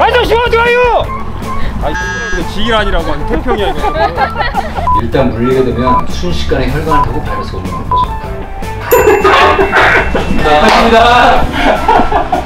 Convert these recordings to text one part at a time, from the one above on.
아저씨 어디 가요? 아이 이거 지일 아니라고 하는 태평이야 이거. 일단 물리게 되면 순식간에 혈관을 타고 바이러스가 올라오는 거죠. 감사합니다.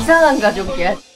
이상한 가족이야.